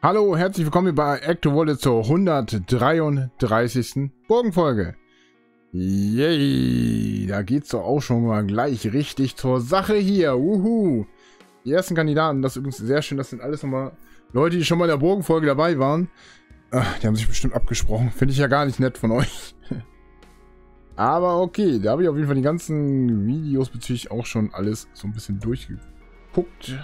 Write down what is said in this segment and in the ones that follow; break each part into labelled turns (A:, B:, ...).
A: Hallo, herzlich willkommen bei Active Wallet zur 133. Burgenfolge. Yay, da geht's doch auch schon mal gleich richtig zur Sache hier. Wuhu. Die ersten Kandidaten, das ist übrigens sehr schön, das sind alles nochmal Leute, die schon mal in der Burgenfolge dabei waren. Ach, die haben sich bestimmt abgesprochen. Finde ich ja gar nicht nett von euch. Aber okay, da habe ich auf jeden Fall die ganzen Videos bezüglich auch schon alles so ein bisschen durchgeguckt.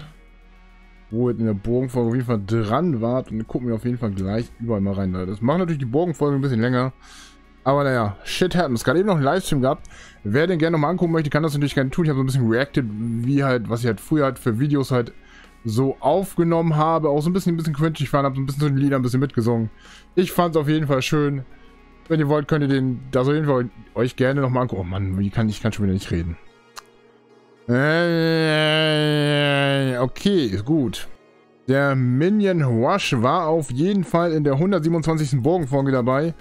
A: Wo ihr in der Burgenfolge auf jeden Fall dran wart. Und gucken wir auf jeden Fall gleich überall mal rein. Das macht natürlich die Burgenfolge ein bisschen länger. Aber naja, shit happens. Gerade eben noch einen Livestream gehabt. Wer den gerne nochmal angucken möchte, kann das natürlich gerne tun. Ich habe so ein bisschen reacted, wie halt, was ich halt früher halt für Videos halt so aufgenommen habe. Auch so ein bisschen, ein bisschen cringy fand, habe so ein bisschen zu den Liedern ein bisschen mitgesungen. Ich fand es auf jeden Fall schön. Wenn ihr wollt, könnt ihr den da so jeden Fall euch gerne nochmal angucken. Oh Mann, wie kann ich kann schon wieder nicht reden. Äh, okay, gut. Der Minion Rush war auf jeden Fall in der 127. Burgenfolge dabei.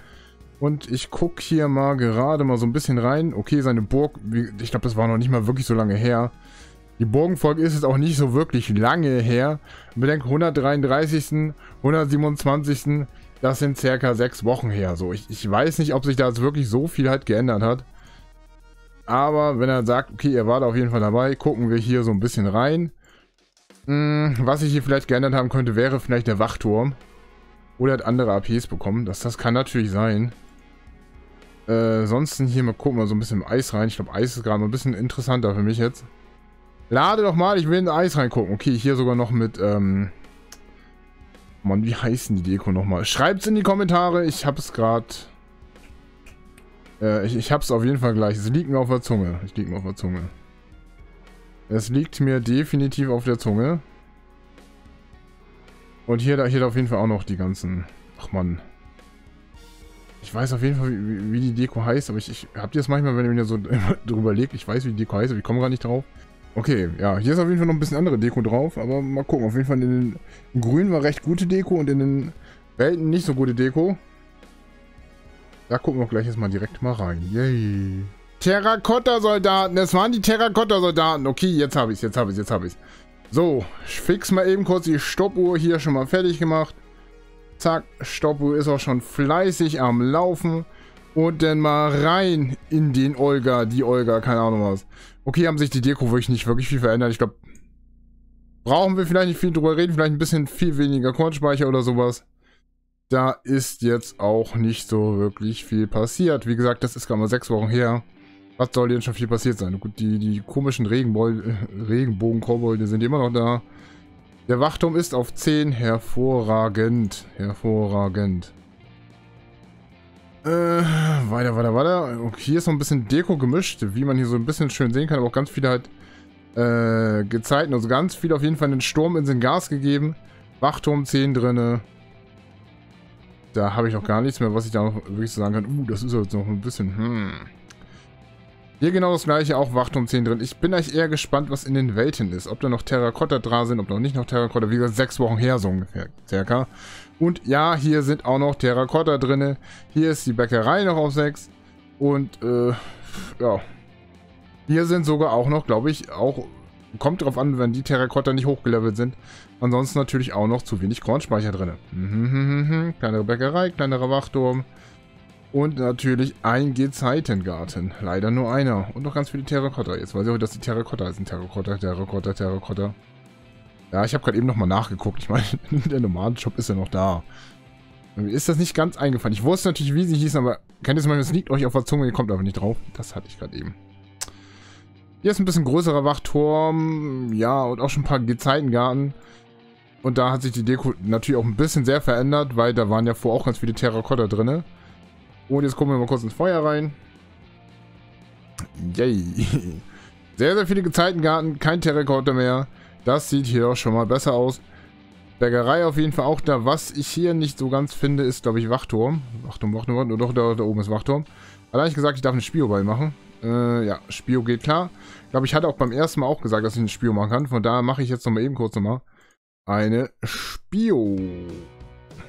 A: Und ich gucke hier mal gerade mal so ein bisschen rein. Okay, seine Burg, ich glaube, das war noch nicht mal wirklich so lange her. Die Burgenfolge ist jetzt auch nicht so wirklich lange her. Bedenkt 133., 127., das sind circa sechs Wochen her. So, ich, ich weiß nicht, ob sich da jetzt wirklich so viel halt geändert hat. Aber wenn er sagt, okay, er war da auf jeden Fall dabei, gucken wir hier so ein bisschen rein. Hm, was sich hier vielleicht geändert haben könnte, wäre vielleicht der Wachturm. Oder hat andere APs bekommen. Das, das kann natürlich sein. Äh, sonst hier mal gucken wir so ein bisschen Eis rein. Ich glaube, Eis ist gerade mal ein bisschen interessanter für mich jetzt. Lade doch mal, ich will in Eis reingucken. Okay, hier sogar noch mit, ähm... Mann, wie heißen die Deko nochmal? Schreibt's in die Kommentare, ich hab's gerade... Äh, ich, ich hab's auf jeden Fall gleich. Es liegt mir auf der Zunge. Es liegt mir auf der Zunge. Es liegt mir definitiv auf der Zunge. Und hier, da, hier auf jeden Fall auch noch die ganzen... Ach man. Ich weiß auf jeden Fall, wie, wie die Deko heißt, aber ich, ich habt ihr es manchmal, wenn ihr mir so drüber legt, ich weiß, wie die Deko heißt, aber ich komme gar nicht drauf. Okay, ja, hier ist auf jeden Fall noch ein bisschen andere Deko drauf, aber mal gucken. Auf jeden Fall in den in Grün war recht gute Deko und in den Welten nicht so gute Deko. Da gucken wir gleich jetzt mal direkt mal rein. Yay. Terrakotta-Soldaten, es waren die Terrakotta-Soldaten. Okay, jetzt habe ich es, jetzt habe ich es, jetzt habe ich. So, ich fix mal eben kurz die Stoppuhr hier schon mal fertig gemacht. Zack, Stoppuhr ist auch schon fleißig am Laufen. Und dann mal rein in den Olga, die Olga, keine Ahnung was. Okay, haben sich die Deko wirklich nicht wirklich viel verändert. Ich glaube, brauchen wir vielleicht nicht viel drüber reden. Vielleicht ein bisschen viel weniger Kornspeicher oder sowas. Da ist jetzt auch nicht so wirklich viel passiert. Wie gesagt, das ist gerade mal sechs Wochen her. Was soll denn schon viel passiert sein? Gut, die, die komischen Regenbogen-Kobolde sind immer noch da. Der Wachturm ist auf 10. Hervorragend. Hervorragend. Äh, weiter, weiter, weiter. Okay, hier ist noch ein bisschen Deko gemischt, wie man hier so ein bisschen schön sehen kann, aber auch ganz viele halt äh, Gezeiten. Also ganz viel auf jeden Fall in den Sturminseln Gas gegeben. Wachturm 10 drinne. Da habe ich noch gar nichts mehr, was ich da noch wirklich sagen kann. Uh, das ist jetzt noch ein bisschen, hm. Hier genau das gleiche, auch Wachturm 10 drin. Ich bin eigentlich eher gespannt, was in den Welten ist. Ob da noch Terrakotta dran sind, ob noch nicht noch Terrakotta. Wie gesagt, sechs Wochen her so ungefähr, circa. Und ja, hier sind auch noch Terrakotta drin. Hier ist die Bäckerei noch auf 6. Und, äh, ja. Hier sind sogar auch noch, glaube ich, auch... Kommt drauf an, wenn die Terrakotta nicht hochgelevelt sind. Ansonsten natürlich auch noch zu wenig Kornspeicher drin. Mhm, kleinere Bäckerei, kleinerer Wachturm. Und natürlich ein Gezeitengarten. Leider nur einer. Und noch ganz viele Terrakotta. Jetzt weiß ich auch, dass die Terrakotta ist. Terrakotta, Terrakotta, Terrakotta. Ja, ich habe gerade eben nochmal nachgeguckt. Ich meine, der Nomadenshop ist ja noch da. Mir ist das nicht ganz eingefallen. Ich wusste natürlich, wie sie hießen, aber kennt ihr es mal, es liegt euch auf der Zunge, ihr kommt aber nicht drauf. Das hatte ich gerade eben. Hier ist ein bisschen größerer Wachturm. Ja, und auch schon ein paar Gezeitengarten. Und da hat sich die Deko natürlich auch ein bisschen sehr verändert, weil da waren ja vorher auch ganz viele Terrakotta drin. Und jetzt gucken wir mal kurz ins Feuer rein. Yay. Sehr, sehr viele Gezeitengarten, kein Terrakotta mehr. Das sieht hier auch schon mal besser aus. Bäckerei auf jeden Fall auch da. Was ich hier nicht so ganz finde, ist, glaube ich, Wachturm. Wachturm, Wachturm, doch, da, da oben ist Wachturm. Allein gesagt, ich darf eine Spio bei machen. Äh, ja, Spio geht klar. Ich glaube, ich hatte auch beim ersten Mal auch gesagt, dass ich eine Spio machen kann. Von daher mache ich jetzt nochmal eben kurz nochmal eine Spio.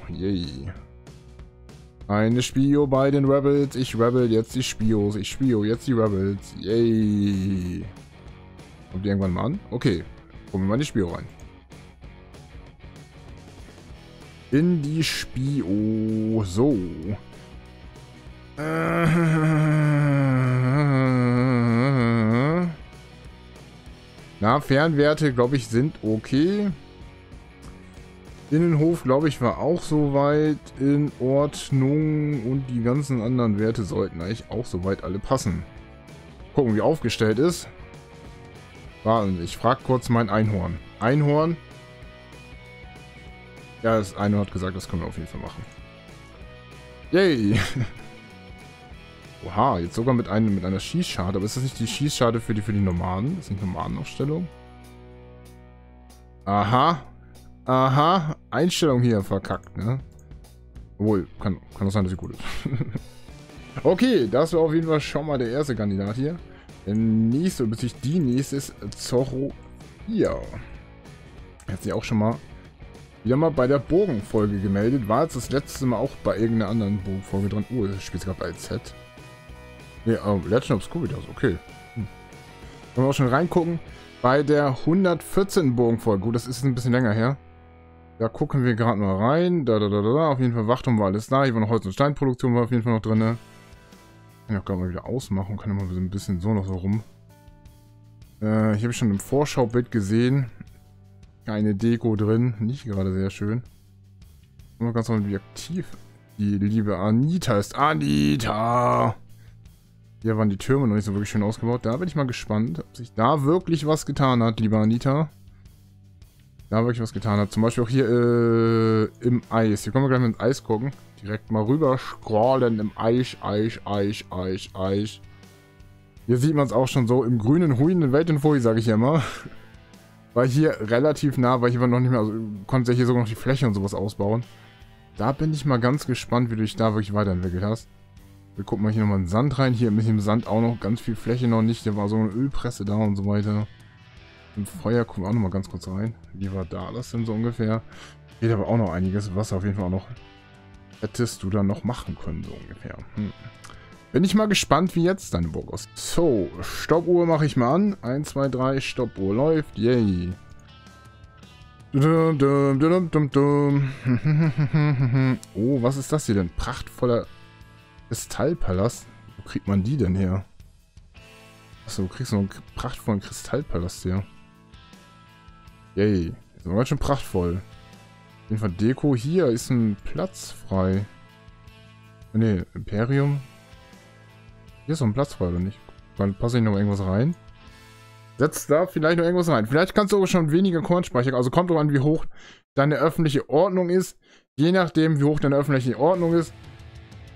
A: Yay. Eine Spio bei den Rebels. Ich Rebel jetzt die Spios. Ich Spio jetzt die Rebels. Yay. Kommt die irgendwann mal an? Okay. Gucken wir mal in die Spio rein. in die Spio. So. Na, Fernwerte, glaube ich, sind okay. Innenhof, glaube ich, war auch soweit in Ordnung. Und die ganzen anderen Werte sollten eigentlich auch soweit alle passen. Gucken, wie aufgestellt ist. Warten, ich frage kurz mein Einhorn. Einhorn? Ja, das Einhorn hat gesagt, das können wir auf jeden Fall machen. Yay! Oha, jetzt sogar mit, einem, mit einer Schießschade. Aber ist das nicht die Schießschade für die, für die Nomaden? Das ist nicht Nomadenaufstellung? Aha. Aha. Einstellung hier verkackt, ne? Obwohl, kann, kann auch sein, dass sie gut ist. okay, das war auf jeden Fall schon mal der erste Kandidat hier. Der nächste, beziehungsweise die nächste ist Zorro 4. Hat sich auch schon mal wieder mal bei der Bogenfolge gemeldet. War jetzt das letzte Mal auch bei irgendeiner anderen Bogenfolge dran. Oh, das spielt gerade bei Z. Ne, oh, Legend of Scooby-Doo, okay. Hm. Wollen wir auch schon reingucken. Bei der 114 Bogenfolge. Gut, das ist ein bisschen länger her. Da gucken wir gerade mal rein. Da, da, da, da. Auf jeden Fall Wachturm war alles da. Hier war noch Holz- und Steinproduktion war auf jeden Fall noch drin. Kann ich auch gerade mal wieder ausmachen. Kann immer so ein bisschen so noch so rum. Äh, hier habe ich schon im Vorschaubild gesehen. Keine Deko drin. Nicht gerade sehr schön. Mal ganz mal, wie aktiv die liebe Anita ist. Anita! Hier waren die Türme noch nicht so wirklich schön ausgebaut. Da bin ich mal gespannt, ob sich da wirklich was getan hat, liebe Anita. Da wirklich was getan hat. Zum Beispiel auch hier äh, im Eis. Hier können wir gleich mal ins Eis gucken. Direkt mal rüber scrollen im Eis, Eis, Eis, Eis, Eis. Hier sieht man es auch schon so im grünen, huinen Weltinfo, sage ich ja immer. War hier relativ nah, weil hier war noch nicht mehr, also konnte ja hier sogar noch die Fläche und sowas ausbauen. Da bin ich mal ganz gespannt, wie du dich da wirklich weiterentwickelt hast. Wir gucken mal hier nochmal in den Sand rein. Hier mit dem Sand auch noch ganz viel Fläche noch nicht. Da war so eine Ölpresse da und so weiter. Im Feuer gucken wir auch nochmal ganz kurz rein. Wie war da das denn so ungefähr? Geht aber auch noch einiges. Was auf jeden Fall auch noch hättest du da noch machen können, so ungefähr. Hm. Bin ich mal gespannt, wie jetzt deine Burg aussieht. So, Stoppuhr mache ich mal an. 1, 2, 3, Stoppuhr läuft. Yay. Oh, was ist das hier denn? Prachtvoller Kristallpalast? Wo kriegt man die denn her? Achso, du kriegst so einen prachtvollen Kristallpalast hier. Yay. Das war ganz schön prachtvoll. Auf jeden Fall Deko. Hier ist ein Platz frei. Ne, Imperium. Hier ist so ein Platz frei, oder nicht? Dann passe ich noch irgendwas rein. Setz da vielleicht noch irgendwas rein. Vielleicht kannst du auch schon weniger Kornspeicher. Also kommt doch an, wie hoch deine öffentliche Ordnung ist. Je nachdem, wie hoch deine öffentliche Ordnung ist,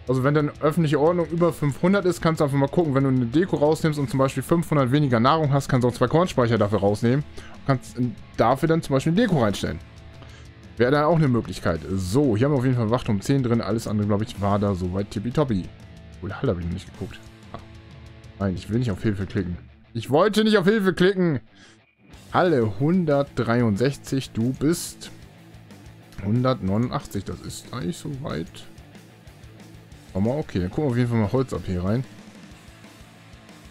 A: also wenn deine öffentliche Ordnung über 500 ist, kannst du einfach mal gucken, wenn du eine Deko rausnimmst und zum Beispiel 500 weniger Nahrung hast, kannst du auch zwei Kornspeicher dafür rausnehmen. Und kannst dafür dann zum Beispiel eine Deko reinstellen. Wäre dann auch eine Möglichkeit. So, hier haben wir auf jeden Fall Wachturm 10 drin. Alles andere, glaube ich, war da soweit tippitoppi. Obwohl, Halle habe ich noch nicht geguckt. Ah. Nein, ich will nicht auf Hilfe klicken. Ich wollte nicht auf Hilfe klicken. Halle 163, du bist 189. Das ist eigentlich soweit aber okay, dann gucken wir auf jeden Fall mal Holz ab hier rein.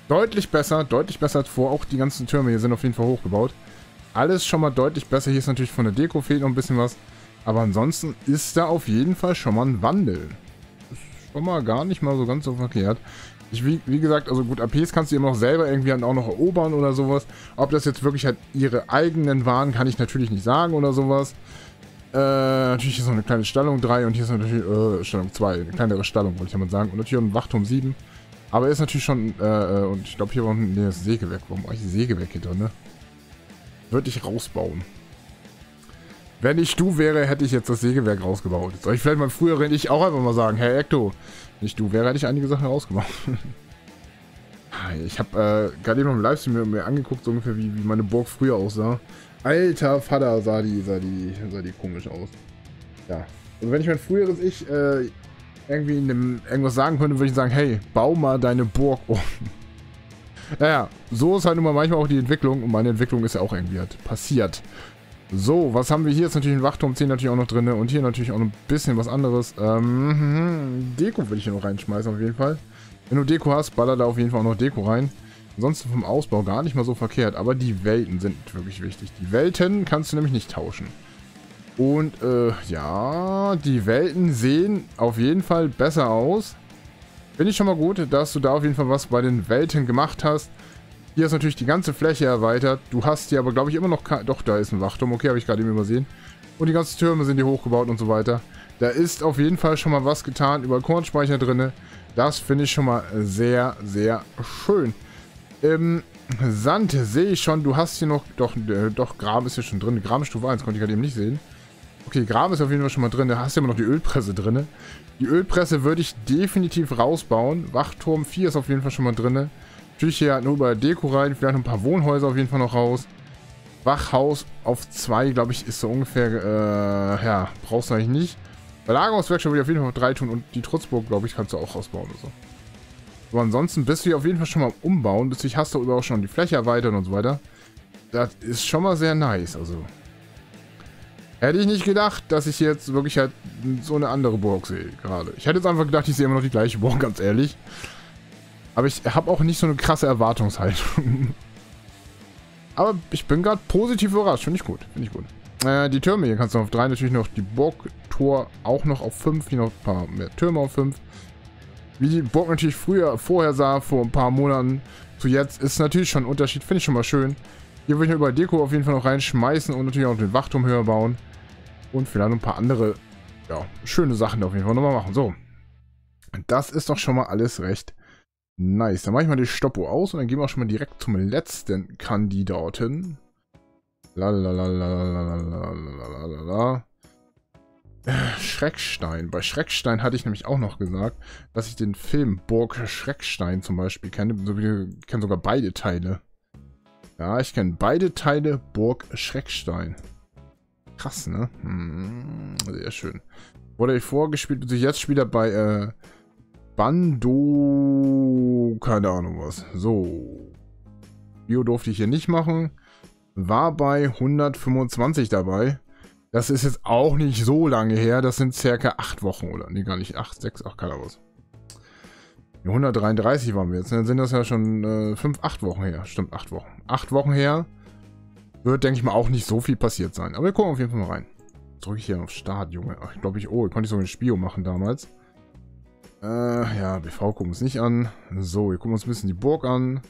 A: Deutlich besser, deutlich besser als vor. Auch die ganzen Türme hier sind auf jeden Fall hochgebaut. Alles schon mal deutlich besser. Hier ist natürlich von der Deko fehlt noch ein bisschen was. Aber ansonsten ist da auf jeden Fall schon mal ein Wandel. Ist schon mal gar nicht mal so ganz so verkehrt. Ich, wie, wie gesagt, also gut, APs kannst du immer noch selber irgendwie auch noch erobern oder sowas. Ob das jetzt wirklich halt ihre eigenen waren, kann ich natürlich nicht sagen oder sowas. Äh, natürlich ist noch eine kleine Stallung 3 und hier ist natürlich äh, Stallung 2, eine kleinere Stallung, wollte ich ja mal sagen. Und natürlich auch ein Wachturm 7. Aber er ist natürlich schon, äh, äh und ich glaube hier war nee, das Sägewerk. Warum mache ich Sägewerk hier drin, ne? Würde ich rausbauen. Wenn ich du wäre, hätte ich jetzt das Sägewerk rausgebaut. Soll ich vielleicht mal früher ich auch einfach mal sagen, Herr Ekto, wenn ich du wäre, hätte ich einige Sachen rausgebaut. ich habe äh, gerade eben im Livestream mir, mir angeguckt, so ungefähr wie, wie meine Burg früher aussah. Alter Vater, sah die, sah die, sah die komisch aus. Ja. Also wenn ich mein früheres Ich äh, irgendwie in dem, irgendwas sagen könnte, würde ich sagen, hey, bau mal deine Burg um. naja, so ist halt nun mal manchmal auch die Entwicklung und meine Entwicklung ist ja auch irgendwie halt passiert. So, was haben wir hier? Ist natürlich ein Wachturm 10 natürlich auch noch drin und hier natürlich auch ein bisschen was anderes. Ähm, Deko würde ich hier noch reinschmeißen auf jeden Fall. Wenn du Deko hast, baller da auf jeden Fall auch noch Deko rein. Ansonsten vom Ausbau gar nicht mal so verkehrt, aber die Welten sind wirklich wichtig. Die Welten kannst du nämlich nicht tauschen. Und äh, ja, die Welten sehen auf jeden Fall besser aus. Finde ich schon mal gut, dass du da auf jeden Fall was bei den Welten gemacht hast. Hier ist natürlich die ganze Fläche erweitert. Du hast hier aber, glaube ich, immer noch... Doch, da ist ein Wachturm. Okay, habe ich gerade eben übersehen. Und die ganzen Türme sind hier hochgebaut und so weiter. Da ist auf jeden Fall schon mal was getan. Über Kornspeicher drin. Das finde ich schon mal sehr, sehr schön. Im Sand sehe ich schon, du hast hier noch... Doch, äh, doch Graben ist hier schon drin. Grabenstufe 1 konnte ich gerade eben nicht sehen. Okay, Graben ist auf jeden Fall schon mal drin. Da hast du immer noch die Ölpresse drin. Die Ölpresse würde ich definitiv rausbauen. Wachturm 4 ist auf jeden Fall schon mal drin. Natürlich hier nur über Deko rein. Vielleicht ein paar Wohnhäuser auf jeden Fall noch raus. Wachhaus auf 2, glaube ich, ist so ungefähr, äh, ja, brauchst du eigentlich nicht. Belagerungswerkstatt würde ich auf jeden Fall noch 3 tun und die Trutzburg, glaube ich, kannst du auch ausbauen oder so. Aber ansonsten bist du hier auf jeden Fall schon mal umbauen. Bis ich hast du auch schon die Fläche erweitern und so weiter. Das ist schon mal sehr nice, also Hätte ich nicht gedacht, dass ich jetzt wirklich halt so eine andere Burg sehe gerade. Ich hätte jetzt einfach gedacht, ich sehe immer noch die gleiche Burg, ganz ehrlich. Aber ich habe auch nicht so eine krasse Erwartungshaltung. Aber ich bin gerade positiv überrascht. Finde ich gut. Finde ich gut. Äh, die Türme hier kannst du auf 3 natürlich noch. Die Burgtor auch noch auf 5. Hier noch ein paar mehr Türme auf 5. Wie die Burg natürlich früher, vorher sah, vor ein paar Monaten zu jetzt, ist natürlich schon ein Unterschied. Finde ich schon mal schön. Hier würde ich über Deko auf jeden Fall noch reinschmeißen und natürlich auch den Wachturm höher bauen. Und vielleicht ein paar andere, ja, schöne Sachen auf jeden Fall nochmal machen. So. Das ist doch schon mal alles recht nice. Dann mache ich mal die Stoppo aus und dann gehen wir auch schon mal direkt zum letzten Kandidaten. Lalalala. Schreckstein. Bei Schreckstein hatte ich nämlich auch noch gesagt, dass ich den Film Burg Schreckstein zum Beispiel kenne. Ich kenne sogar beide Teile. Ja, ich kenne beide Teile Burg Schreckstein. Krass, ne? Hm, sehr schön. Wurde ich vorgespielt, und jetzt spielt er bei äh, Bando... Keine Ahnung was. So. Bio durfte ich hier nicht machen. War bei 125 dabei. Das ist jetzt auch nicht so lange her. Das sind circa 8 Wochen, oder? Nee, gar nicht. 8, 6, 8, keine Ahnung was. 133 waren wir jetzt. Dann sind das ja schon 5, äh, 8 Wochen her. Stimmt, 8 Wochen. 8 Wochen her. Wird, denke ich mal, auch nicht so viel passiert sein. Aber wir gucken auf jeden Fall mal rein. Drücke ich hier auf Start, Junge. Ach, ich glaube ich, oh, ich konnte so ein Spio machen damals. Äh, ja, BV gucken wir uns nicht an. So, wir gucken uns ein bisschen die Burg an.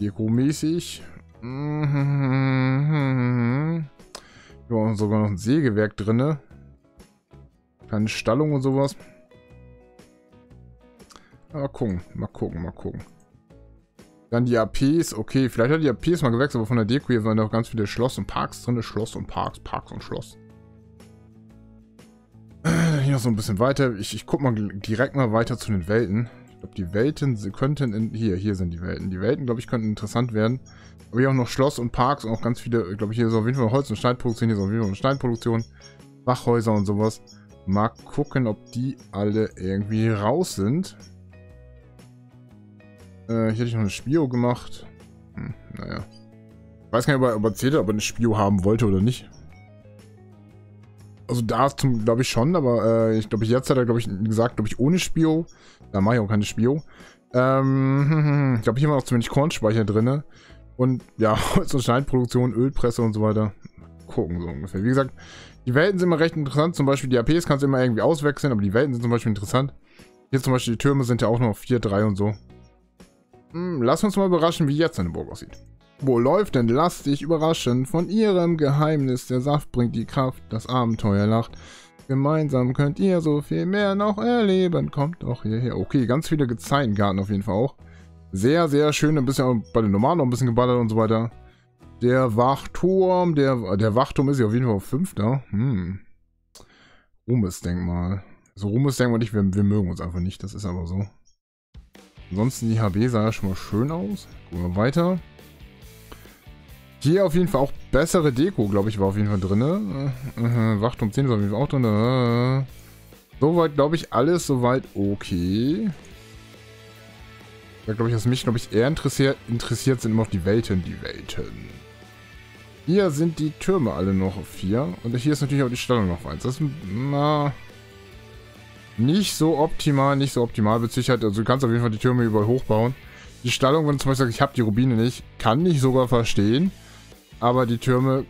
A: Deko-mäßig. Mhm. Ja, sogar noch ein Sägewerk drin. Keine Stallung und sowas. Mal gucken, mal gucken, mal gucken. Dann die APs, okay, vielleicht hat die APs mal gewechselt, aber von der Deko hier waren noch ganz viele Schloss und Parks drin. Schloss und Parks, Parks und Schloss. Hier noch so ein bisschen weiter. Ich, ich guck mal direkt mal weiter zu den Welten. Glaube, die Welten könnten in... Hier, hier sind die Welten. Die Welten, glaube ich, könnten interessant werden. Aber hier auch noch Schloss und Parks und auch ganz viele, glaube ich, hier ist auf jeden Fall Holz- und Steinproduktion. Hier ist auf jeden Fall Steinproduktion. Wachhäuser und sowas. Mal gucken, ob die alle irgendwie raus sind. Äh, hier hätte ich noch eine Spio gemacht. Hm, naja. Ich weiß gar nicht, ob er, ob er erzählt hat, ob er eine Spio haben wollte oder nicht. Also da glaube ich schon, aber äh, ich glaube, jetzt hat er, glaube ich, gesagt, glaube ich, ohne Spio. Da mache ich auch keine Spio. Ähm, ich glaube, hier war noch zu wenig Kornspeicher drin. Und ja, Holz- und Steinproduktion, Ölpresse und so weiter. Gucken so ungefähr. Wie gesagt, die Welten sind immer recht interessant. Zum Beispiel die APs kannst du immer irgendwie auswechseln, aber die Welten sind zum Beispiel interessant. Hier zum Beispiel die Türme sind ja auch noch 4, 3 und so. Hm, lass uns mal überraschen, wie jetzt seine Burg aussieht. Wo läuft denn? Lass dich überraschen. Von ihrem Geheimnis. Der Saft bringt die Kraft, das Abenteuer lacht. Gemeinsam könnt ihr so viel mehr noch erleben. Kommt doch hierher. Okay, ganz viele Gezeitengarten auf jeden Fall auch. Sehr, sehr schön. Ein bisschen bei den Normalen noch ein bisschen geballert und so weiter. Der Wachturm. Der, der Wachturm ist ja auf jeden Fall auf 5 da. Hm. Ruhmesdenkmal. So Ruhmesdenkmal nicht. Wir, wir mögen uns einfach nicht. Das ist aber so. Ansonsten die HB sah ja schon mal schön aus. Gucken wir weiter. Hier auf jeden Fall auch bessere Deko, glaube ich, war auf jeden Fall drin. Äh, äh, Wacht um 10 ist auf jeden Fall auch drin. Äh, soweit, glaube ich, alles soweit okay. Da glaube ich, was mich, glaube ich, eher interessiert, interessiert sind immer noch die Welten. Die Welten. Hier sind die Türme alle noch auf 4. Und hier ist natürlich auch die Stellung noch auf 1. Das ist, na, nicht so optimal, nicht so optimal Sicherheit. Also du kannst auf jeden Fall die Türme überall hochbauen. Die Stallung, wenn du zum Beispiel sagst, ich habe die Rubine nicht, kann ich sogar verstehen. Aber die Türme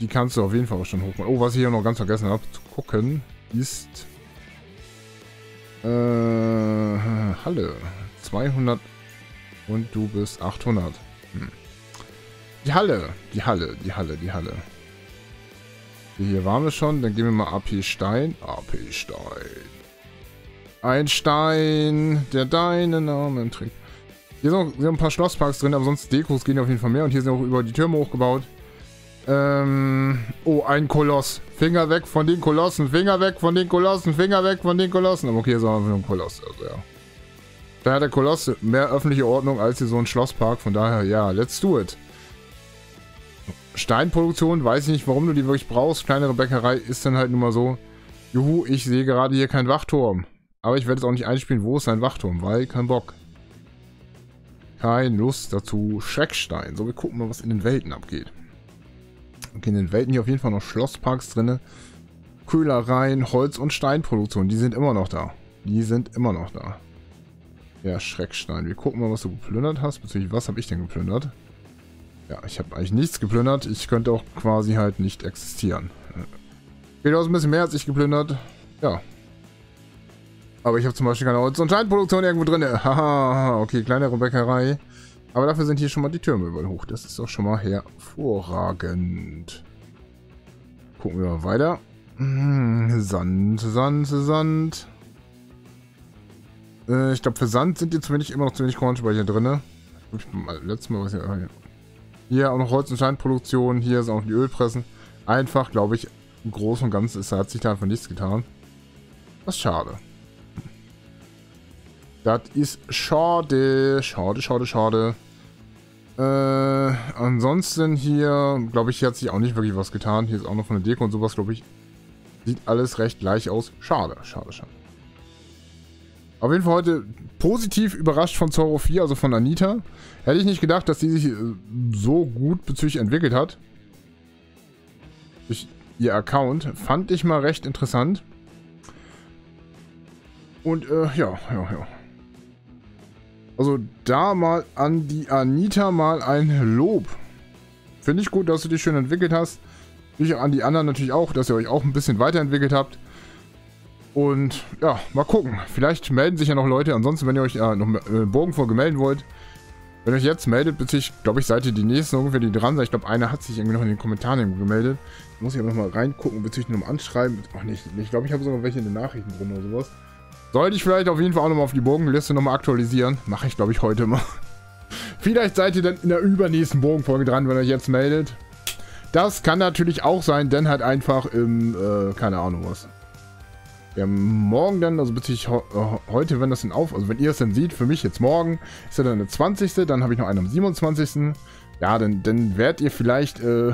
A: die kannst du auf jeden Fall auch schon hochmachen. Oh, was ich hier noch ganz vergessen habe zu gucken, ist... Äh, Halle. 200 und du bist 800. Hm. Die Halle, die Halle, die Halle, die Halle. Hier waren wir schon, dann gehen wir mal AP Stein. AP Stein. Ein Stein, der deinen Namen trägt. Hier sind, sind ein paar Schlossparks drin, aber sonst Dekos gehen auf jeden Fall mehr. Und hier sind auch über die Türme hochgebaut. Ähm, oh, ein Koloss. Finger weg von den Kolossen, Finger weg von den Kolossen, Finger weg von den Kolossen. Aber okay, haben wir ein Koloss, also ja. Da hat der Koloss mehr öffentliche Ordnung als hier so ein Schlosspark. Von daher, ja, let's do it. Steinproduktion, weiß ich nicht, warum du die wirklich brauchst. Kleinere Bäckerei ist dann halt nun mal so. Juhu, ich sehe gerade hier keinen Wachturm. Aber ich werde es auch nicht einspielen, wo ist ein Wachturm, weil kein Bock. Kein Lust dazu. Schreckstein. So, wir gucken mal, was in den Welten abgeht. Okay, in den Welten hier auf jeden Fall noch Schlossparks drin. Köhlereien, Holz- und Steinproduktion. Die sind immer noch da. Die sind immer noch da. Ja, Schreckstein. Wir gucken mal, was du geplündert hast. Bezüglich was habe ich denn geplündert? Ja, ich habe eigentlich nichts geplündert. Ich könnte auch quasi halt nicht existieren. Geht aus ein bisschen mehr als ich geplündert. Ja. Aber ich habe zum Beispiel keine Holz- und Steinproduktion irgendwo drin. Haha, okay, kleinere Bäckerei. Aber dafür sind hier schon mal die Türme überall hoch. Das ist doch schon mal hervorragend. Gucken wir mal weiter. Hm, Sand, Sand, Sand. Äh, ich glaube, für Sand sind hier wenig, immer noch zu wenig Kornspeicher drin. Letztes Mal was hier. Hier auch noch Holz- und Steinproduktion. Hier sind auch die Ölpressen. Einfach, glaube ich, im Großen und Ganzen ist, hat sich da einfach nichts getan. Ist schade. Das ist schade. Schade, schade, schade. Äh, ansonsten hier, glaube ich, hier hat sich auch nicht wirklich was getan. Hier ist auch noch von der Deko und sowas, glaube ich. Sieht alles recht gleich aus. Schade, schade, schade. Auf jeden Fall heute positiv überrascht von Zorro 4, also von Anita. Hätte ich nicht gedacht, dass die sich äh, so gut bezüglich entwickelt hat. Durch ihr Account. Fand ich mal recht interessant. Und äh, ja, ja, ja. Also da mal an die Anita mal ein Lob. Finde ich gut, dass du dich schön entwickelt hast. Ich an die anderen natürlich auch, dass ihr euch auch ein bisschen weiterentwickelt habt. Und ja, mal gucken. Vielleicht melden sich ja noch Leute. Ansonsten, wenn ihr euch äh, noch eine Bogenfolge melden wollt, wenn ihr euch jetzt meldet, bezüglich, glaube ich, seid ihr die nächsten ungefähr, die dran sind. Ich glaube, einer hat sich irgendwie noch in den Kommentaren gemeldet. Muss ich aber nochmal reingucken, bezüglich einem Anschreiben. Ach nicht, ich glaube, ich habe sogar welche in den Nachrichten drin oder sowas. Sollte ich vielleicht auf jeden Fall auch nochmal auf die Bogenliste nochmal aktualisieren. Mache ich, glaube ich, heute mal. vielleicht seid ihr dann in der übernächsten Bogenfolge dran, wenn ihr euch jetzt meldet. Das kann natürlich auch sein, denn halt einfach im, äh, keine Ahnung was. Haben morgen dann, also bezüglich äh, heute, wenn das denn auf, also wenn ihr es dann seht, für mich jetzt morgen, ist ja dann der 20. Dann habe ich noch einen am 27. Ja, dann, dann werdet ihr vielleicht äh,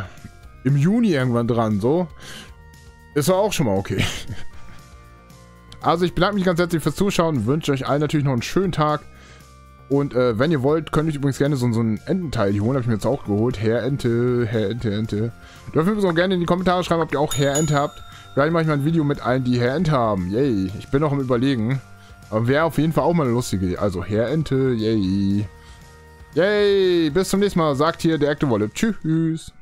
A: im Juni irgendwann dran, so. Ist doch auch schon mal okay. Also ich bedanke mich ganz herzlich fürs Zuschauen, wünsche euch allen natürlich noch einen schönen Tag. Und äh, wenn ihr wollt, könnt ihr übrigens gerne so, so einen Ententeil hier holen. Habe ich mir jetzt auch geholt. Herr Ente, Herr Ente, Ente. Dürfen wir uns auch gerne in die Kommentare schreiben, ob ihr auch Herr Ente habt. Vielleicht mache ich mal ein Video mit allen, die Herr Ente haben. Yay. Ich bin noch am überlegen. Aber wäre auf jeden Fall auch mal eine lustige. Also Herr Ente, yay. Yay. Bis zum nächsten Mal, sagt hier der Active Wallet. Tschüss.